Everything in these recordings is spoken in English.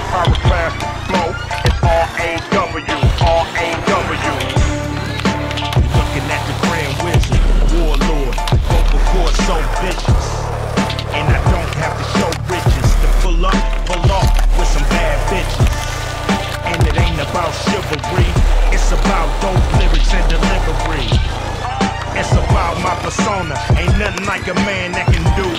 my pyroclastic flow. It's R-A-W, R-A-W. Looking at the Grand Wizard, Warlord, vocal cord so vicious. And I don't have to show riches to pull up, pull off with some bad bitches. And it ain't about chivalry, it's about dope lyrics and delivery. It's about my persona. Ain't nothing like a man that can do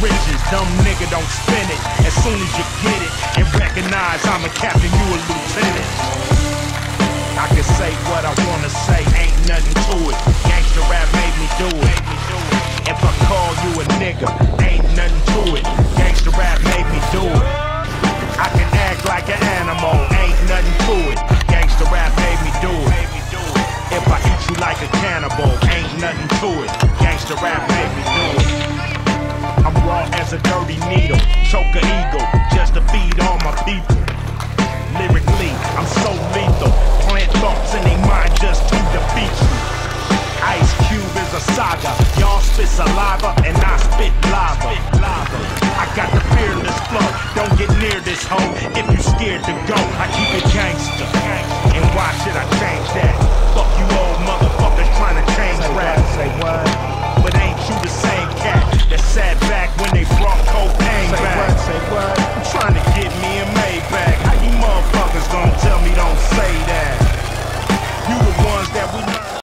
riches. Dumb nigga don't spin it. As soon as you get it and recognize I'm a captain, you a lieutenant. I can say what I wanna say, ain't nothing to it. Gangsta rap made me do it. If I call you a nigga, ain't nothing to it. Gangsta rap made me do it. I can act like an animal, ain't nothing to it. Gangsta rap made me do it. If I eat you like a cannibal, ain't nothing to it. Gangsta rap made me do it. A dirty needle, choke a eagle, just to feed all my people. Lyrically, I'm so lethal. Plant thoughts in their mind just to defeat you. Ice Cube is a saga. Y'all spit saliva and I spit lava. I got the fearless flow. Don't get near this hoe if you scared to go. I keep it gangster. And why should I change that?